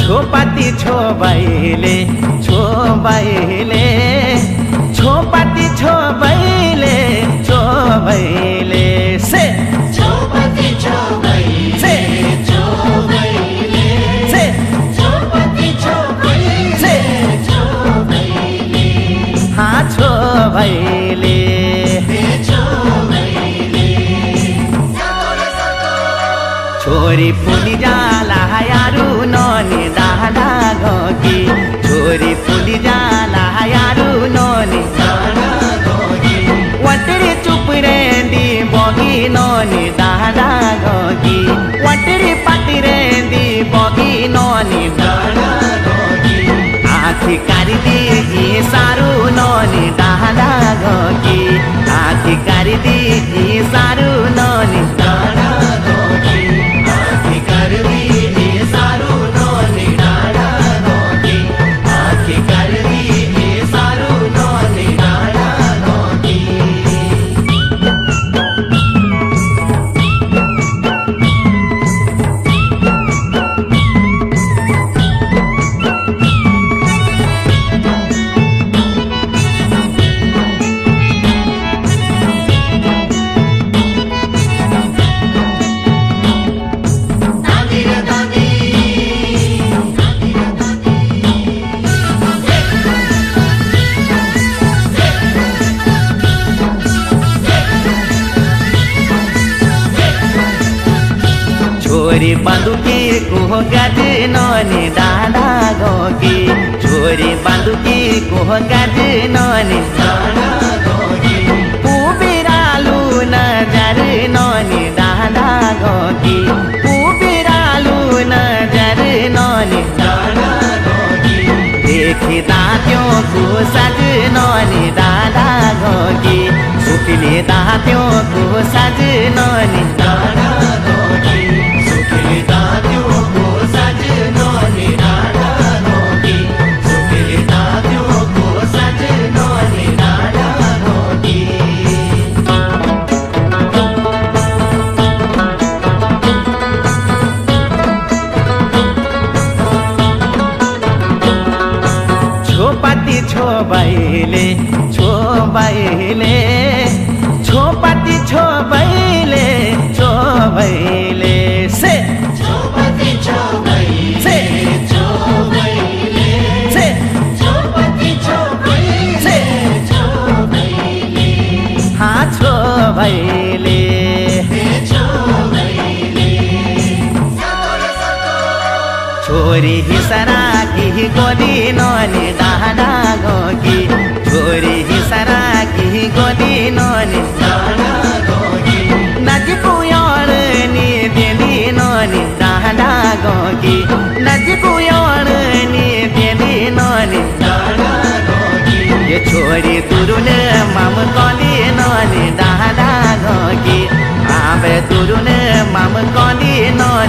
छोपाती छो बाइले छो बाइले छोपाती छो छोरी फुली जाला यारु ननी दादा गकी छोरी फुली जाला यारु ननी वटरी चुप रेंदी बगी ननी दादा गकी वटरी पाटी रेंदी बगी ननी आखी कारिदी सारू छोरी बंदुकी को गज ननी दादा गोकी छोरी बंदुकी को गज ननी पुबिरालु नज़र ननी दादा गोकी पुबिरालु नज़र ननी देखी दाँत्यों को सज ननी दादा गोकी छोपाती छोबाइले छोबाइले छोपाती छोबाइले छोबाइले से। से। से। छोरी हिसरा गोली नोने दादा गोगी। गोरी ही सरा की गोली नोने दादा गोगी। नज कुयार नी देली नोने दादा गोगी। नज कुयार नी देली नोने दादा गोगी। ये छोरी तुरुने मम कोली नोने दादा गोगी। आवे तुरुने मम कोली नोने